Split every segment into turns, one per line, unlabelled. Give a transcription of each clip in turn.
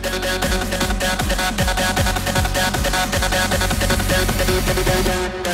Thank you.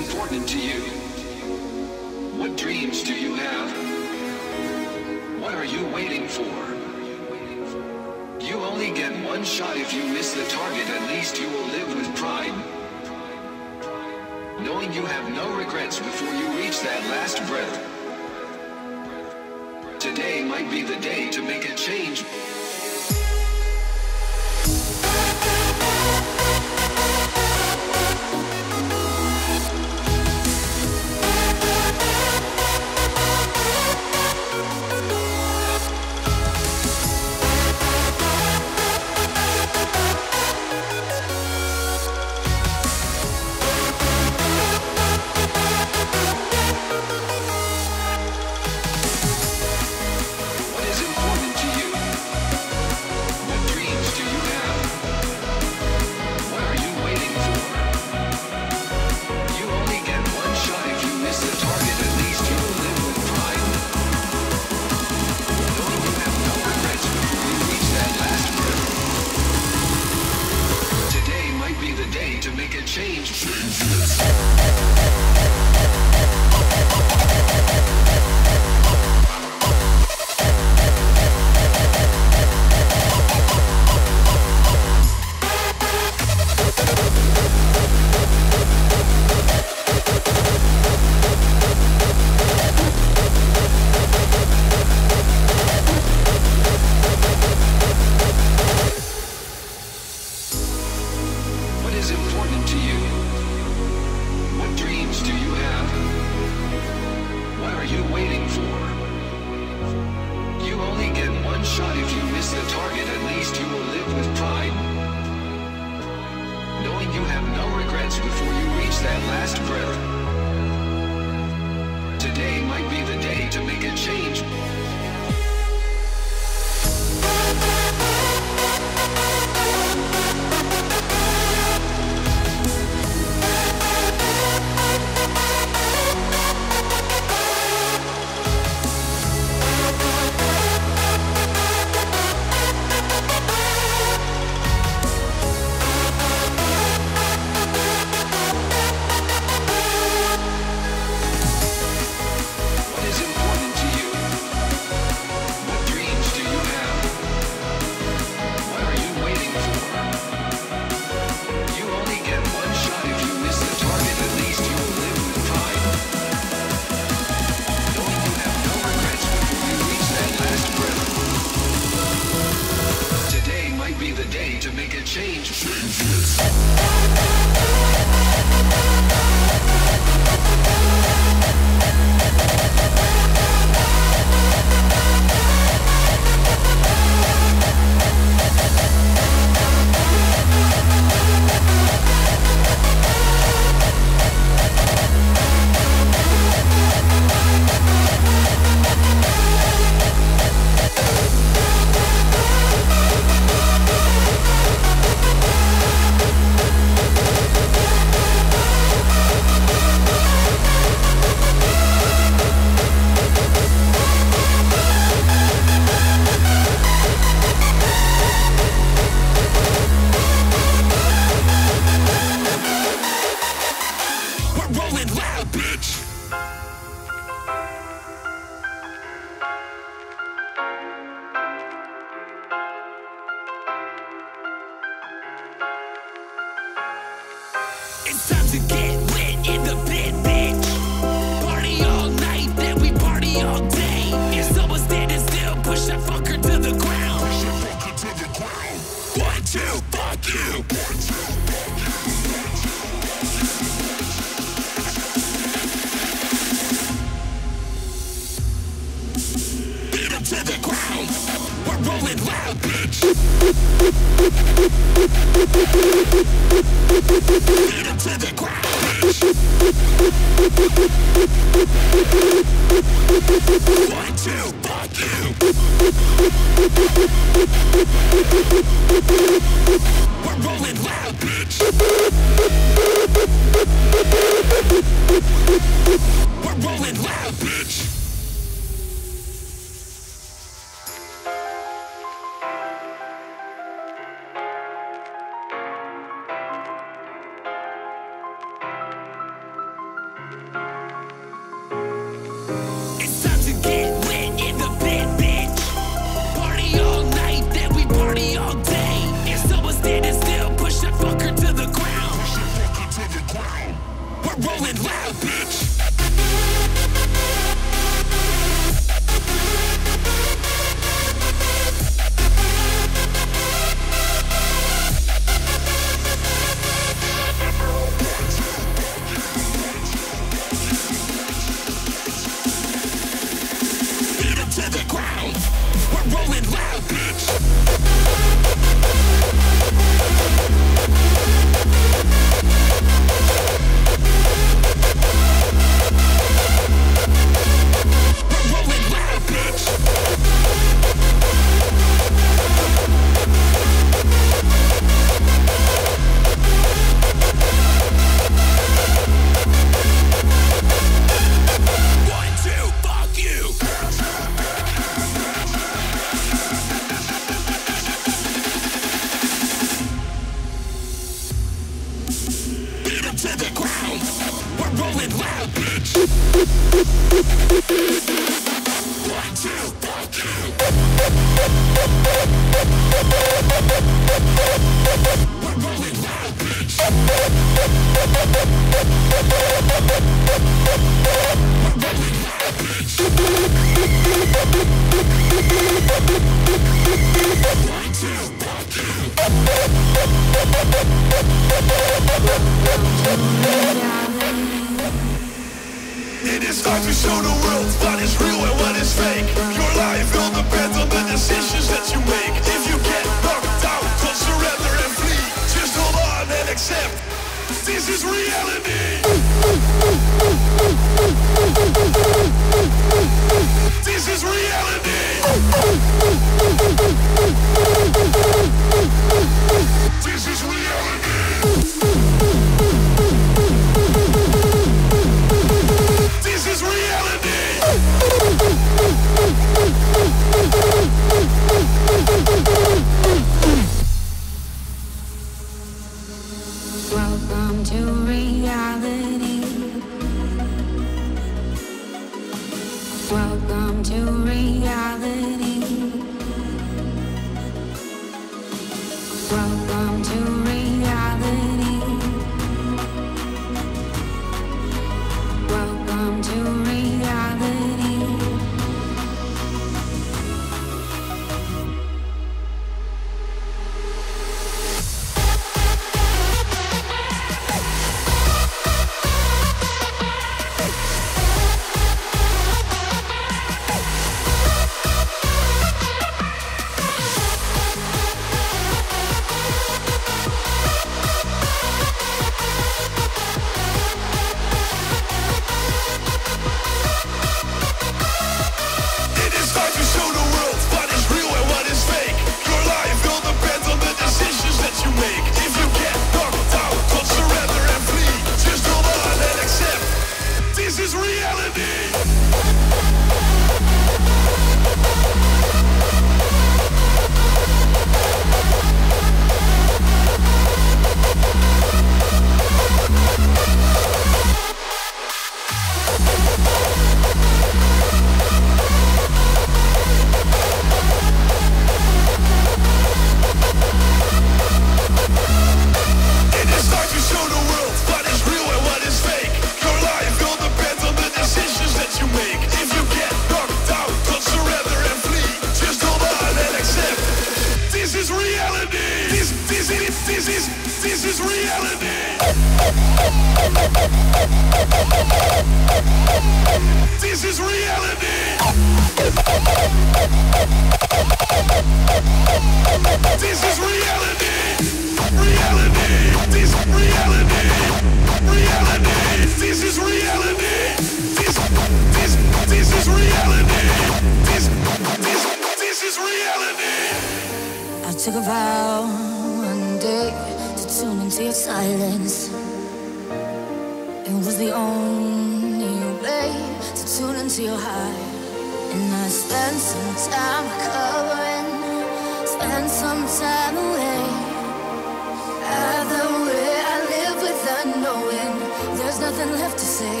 Nothing left to say.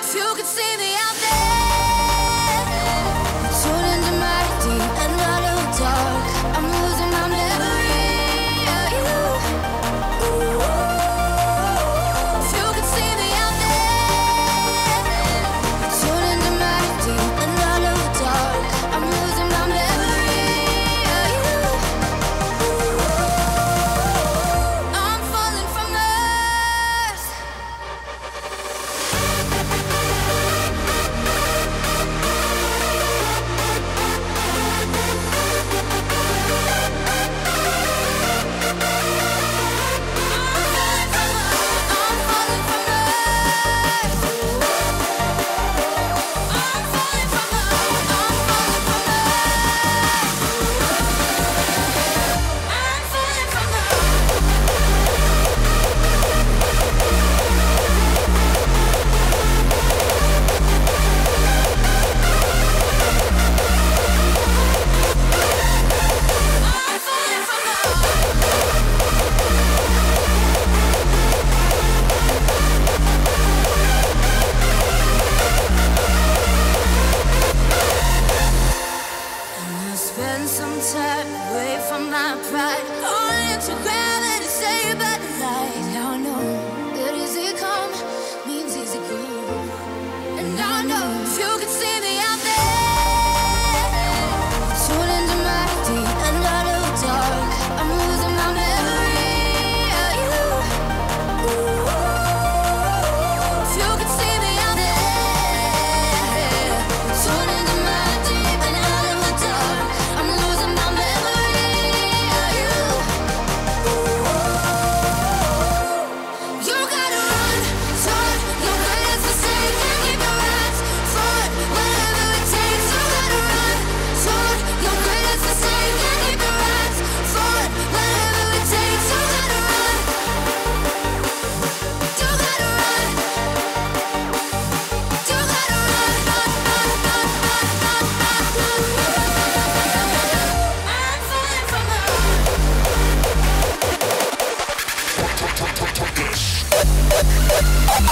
If you could see me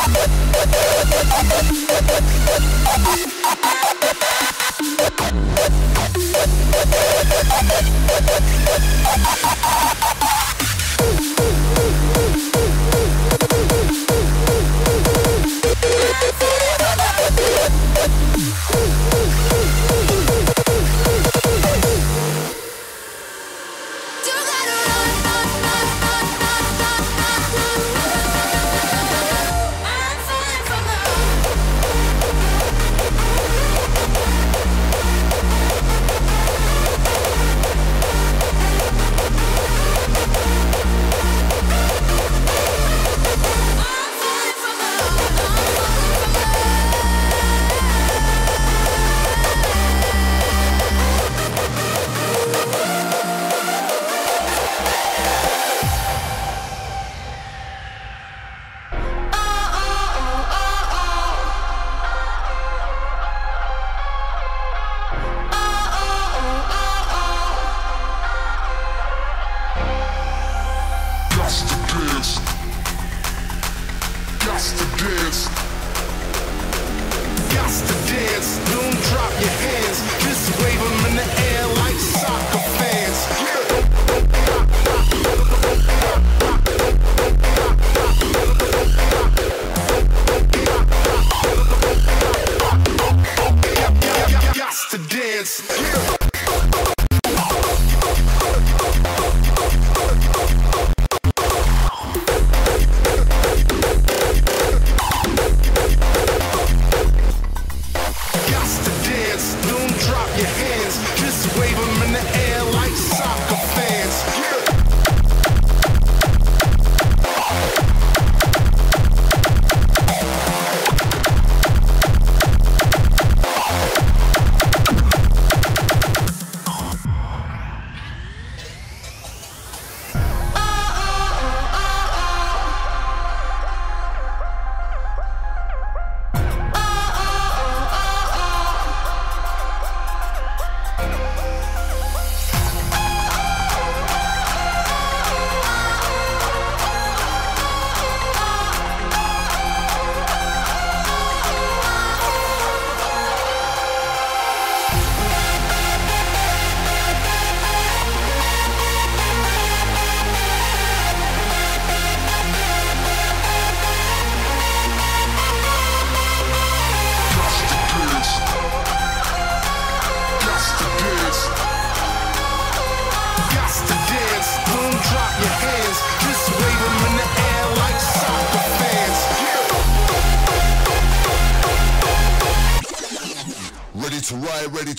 Ha ha ha ha!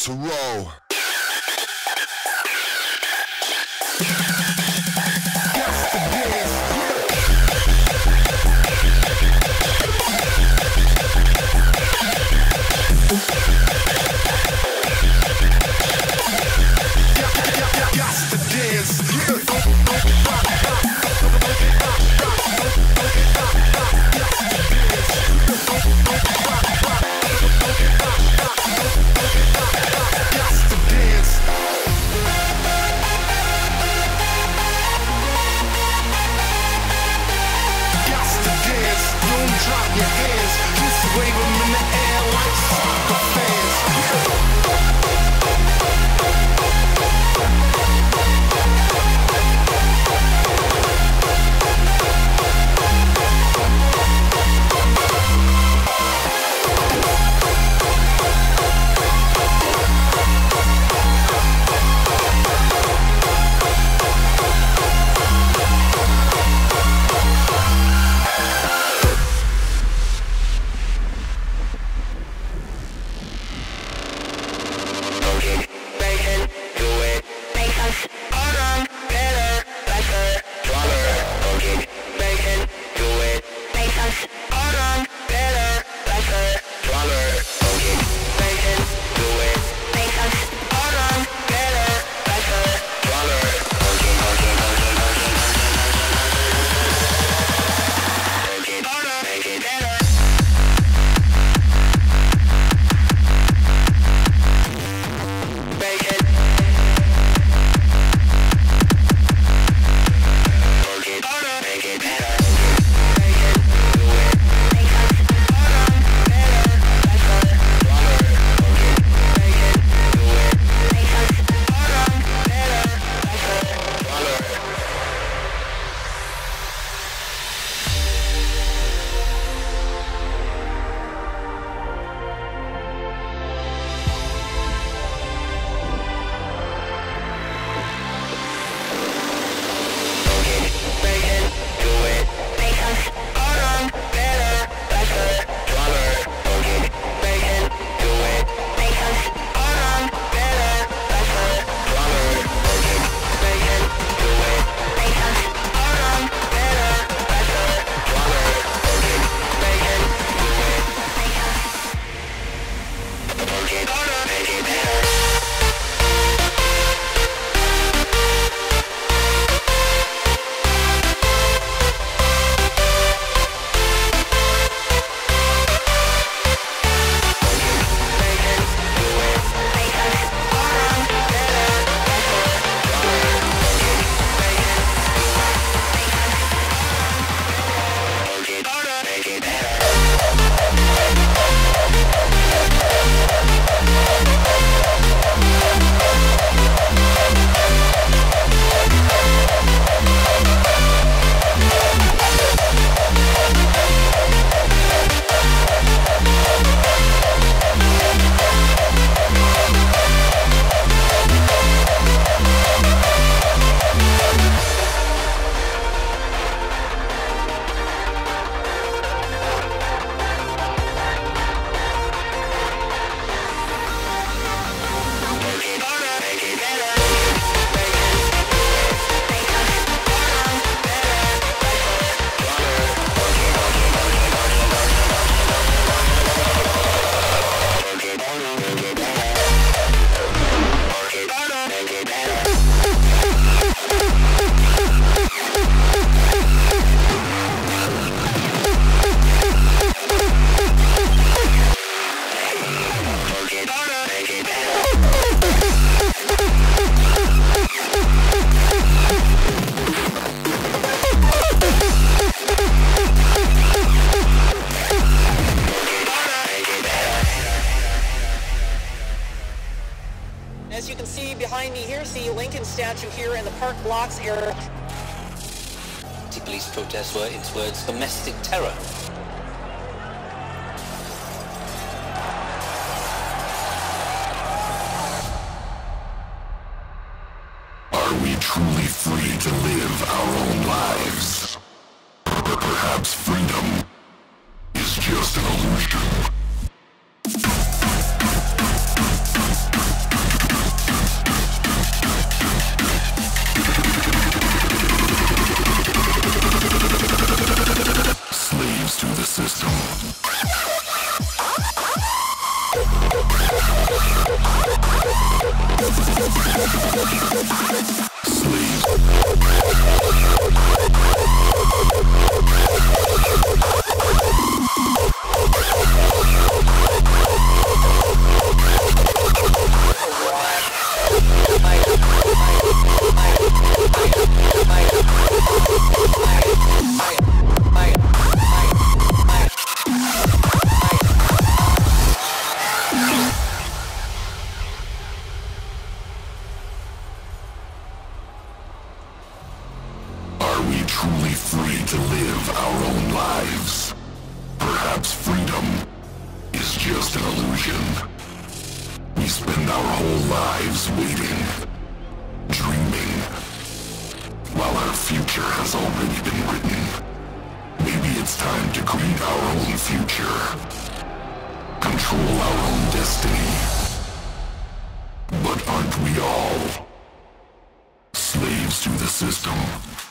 To roll. behind me here is the Lincoln statue here in the Park Blocks area. The police protests were, its words, domestic terror.
Are we truly free to live our own lives? Free to live our own lives? Perhaps freedom is just an illusion. We spend our whole lives waiting, dreaming, while our future has already been written. Maybe it's time to create our own future. Control our own destiny. But aren't we all slaves to the system?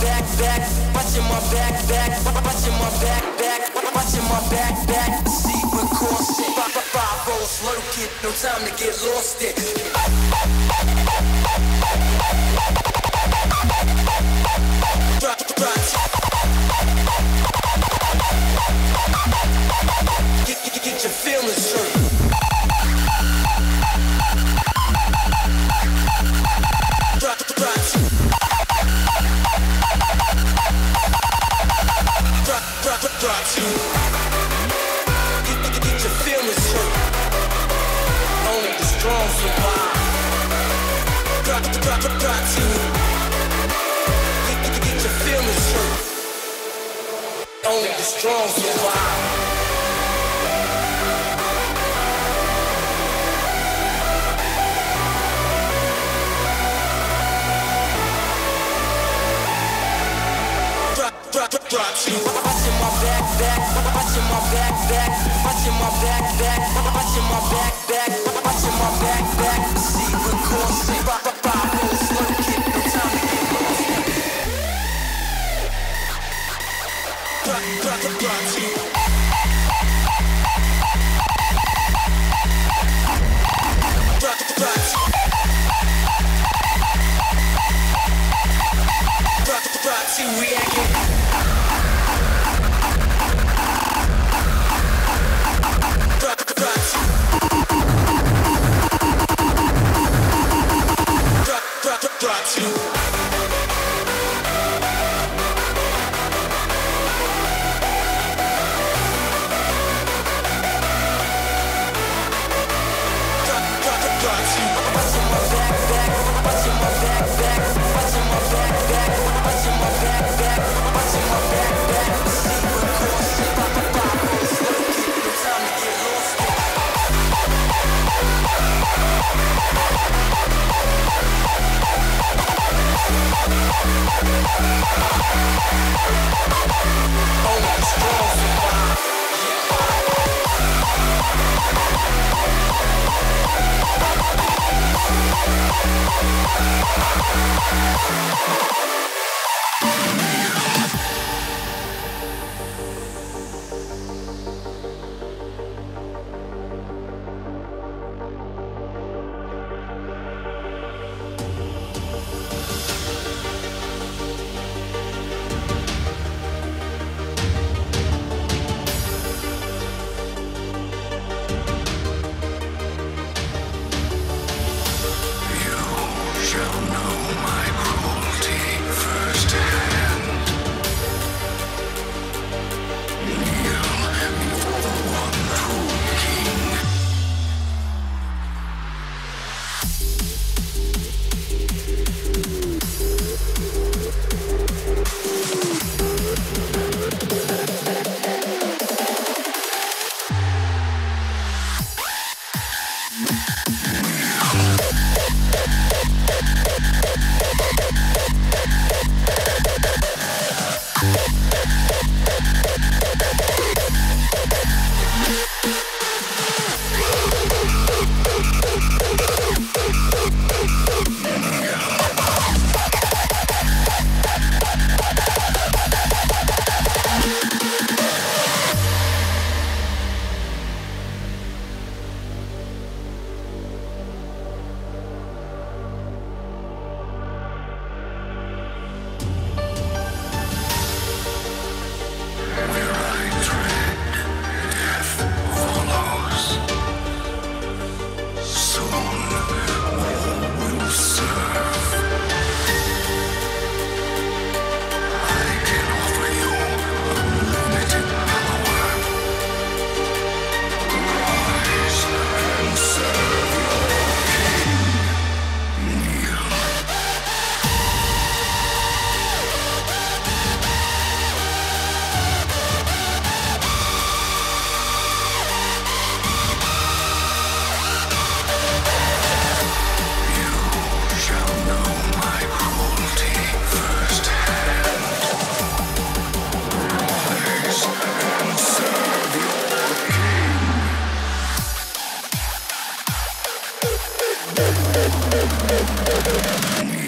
back, back, watching my back, back, watching my back, back, watching my back, back. See what caused it. Five, five, five rolls lurking, no time to get lost it. Drop, drop. Get, get, get your feelings hurt. Drop, drop. brought you. Get, get your feelings hurt. Only the strong survive. You. Get your feelings hurt. Only the strong survive. reacting. Thank
you. Thank you.